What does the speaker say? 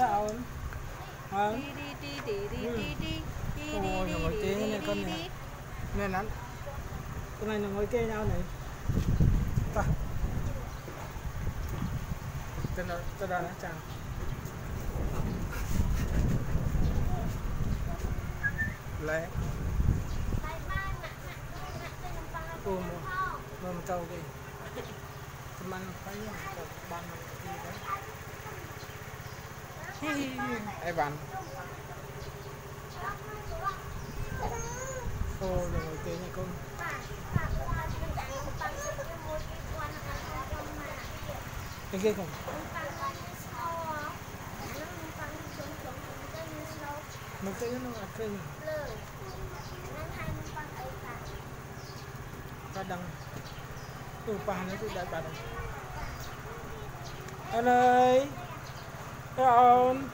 Thấy không? Không? Ôi, ngồi kia này con đi này. Nè nắn này là ngồi kê nhau này Ta Tên đó, tên đó nó chào Lẹ Ồ, mà Mà mà trâu măng phải nhá Cái bàn mà đi đấy Evan hi Ai Ô, rồi ngồi này con Cái kia không? Một cái nó là cây đằng Ừ, bà nó thì đại bà đây Anh ơi Thấy không?